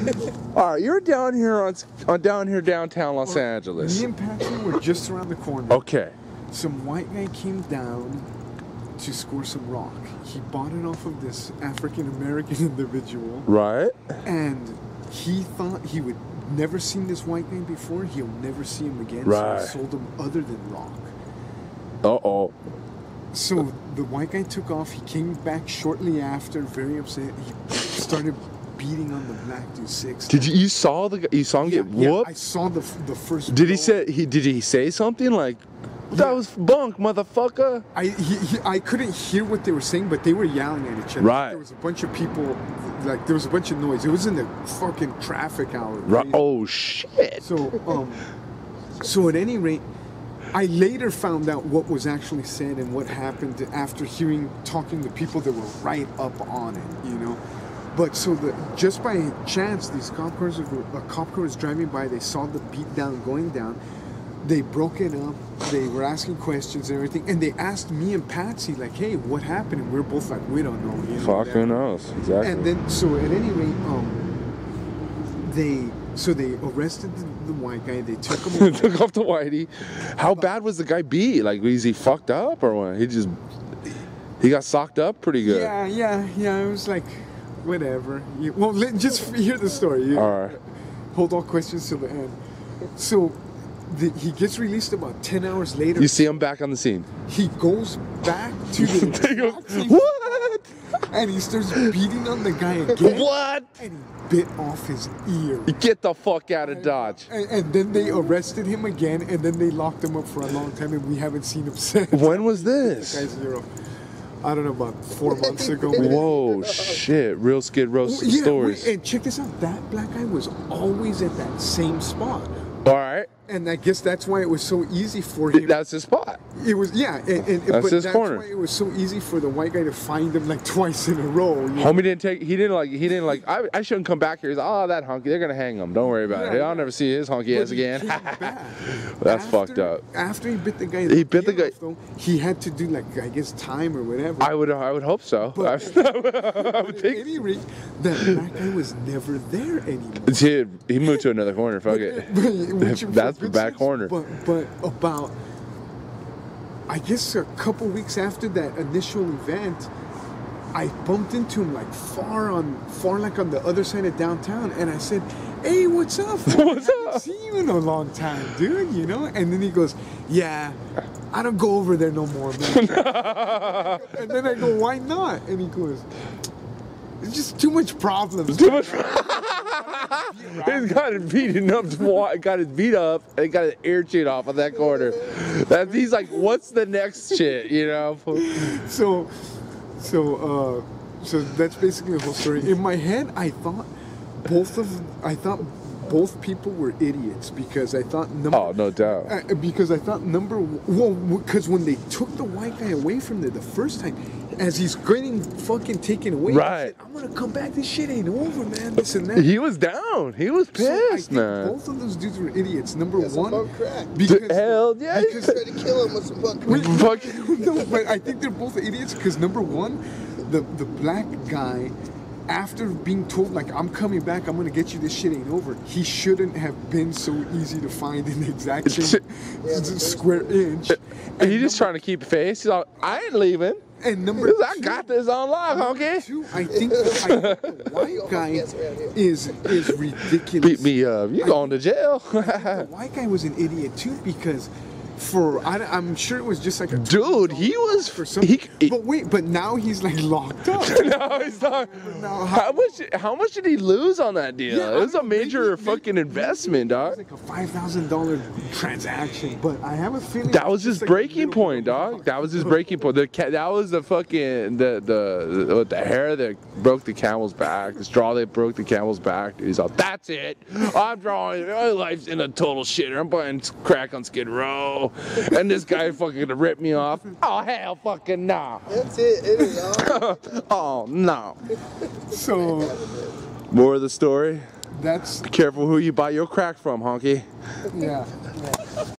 All right, you're down here on, on down here downtown Los Me Angeles. and Patsy were just around the corner. Okay. Some white guy came down to score some rock. He bought it off of this African American individual, Right. and he thought he would never seen this white guy before. He'll never see him again. So Right. he sold him other than rock. Uh oh. So the white guy took off. He came back shortly after, very upset. He started beating on the black dude six. Did you you saw the you saw him Yeah, get yeah. I saw the the first. did he say he did he say something like that Yeah. was bunk, motherfucker? I he, he, I couldn't hear what they were saying, but they were yelling at each other. Right. There was a bunch of people, like there was a bunch of noise. It was in the fucking traffic hour. Right. right? Oh shit. So um, so at any rate, I later found out what was actually said and what happened after hearing talking to people that were right up on it. You know. But so the just by chance, these cop cars, were, a cop car was driving by. They saw the beat down going down. They broke it up. They were asking questions and everything, and they asked me and Patsy like, "Hey, what happened?" And we are both like, "We don't know." You know, Fuck who knows exactly. And then, so at any rate, um, they so they arrested the, the white guy. They took him. took off the whitey. How bad was the guy beat? Like was he fucked up or what? He just he got socked up pretty good. Yeah, yeah, yeah. It was like, whatever. You, well, let, just hear the story. You- All right. Hold all questions till the end. So. The, he gets released about 10 hours later. You see him back on the scene. he goes back to the what? and he starts beating on the guy again. What? And he bit off his ear. Get the fuck out of Dodge. And, and then they arrested him again, and then they locked him up for a long time, and we haven't seen him since. When was Guy's this? zero. I don't know about four months ago. Whoa, shit. Real skid row yeah, stories. wait, and check this out. That black guy was always at that same spot. And I guess that's why it was so easy for him. That's his spot. It was yeah, and, and That's but his that's corner. why it was so easy for the white guy to find him like twice in a row. you know? Homie didn't take. He didn't like. He didn't like. I, I shouldn't come back here. He's like, oh, that hunky. They're gonna hang him. Don't worry about Yeah, it. I'll yeah. never see his hunky But ass again. That's After- fucked up. After he bit the guy, He bit the guy- off, Though, he had to do like I guess time or whatever. I would. I would hope so. But- I would At think. any rate, that black guy was never there anymore. Dude, he moved to another corner. Fuck it. That's good back sense, corner. But but about I guess a couple weeks after that initial event, I bumped into him like far on far like on the other side of downtown, and I said, "Hey, what's up? What's I haven't up?" Seen you in a long time, dude. You know." And then he goes, "Yeah, I don't go over there no more, man." and then I go, "Why not?" And he goes. It's just too much problems. Too much. He's got it beaten up. To, got it beat up and got an air cheat off of that corner. That he's like, what's the next shit? You know? so so uh so that's basically the whole story in my head i thought both of i thought both people were idiots because i thought number Oh, no doubt. uh, because I thought number well, because when they took the white guy away from there the first time, as he's getting fucking taken away, Right. said, I'm gonna come back. This shit ain't over, man. This and that. He was down. He was pissed, think man. both of those dudes were idiots. Number Yeah, some one, bunk crack. because Hell yeah. because Try to kill him with some buck Wait, Fuck. no, but I think they're both idiots because number one, the the black guy, after being told like I'm coming back, I'm gonna get you. This shit ain't over. He shouldn't have been so easy to find in the exact same Yeah, square inch. And He's just trying to keep face. He's like, I ain't leaving. And number He's like, I got this on lock, okay? Two, I think, I think the white guy is is ridiculous. Beat me up. You going to jail. The white guy was an idiot too because for I, am sure it was just like a Dude, he was for some. he, but wait, but now he's like locked up. no, he's not. Now, How much? How much did he lose on that deal? Yeah, it was I a mean, maybe- major maybe- fucking investment, It was dog. like a five thousand dollar transaction, but I have a feeling That was his just like breaking point, dog. That was his breaking point. The ca- that was the fucking the the the, the hair that broke the camel's back. The straw that broke the camel's back. He's like, that's it. I'm drawing. My life's in a total shitter. I'm playing crack on Skid Row, and this guy fucking gonna rip me off. Oh hell, fucking no. That's it. It is all. Oh no. So More of the story. that's Be Careful who you buy your crack from, honky. yeah.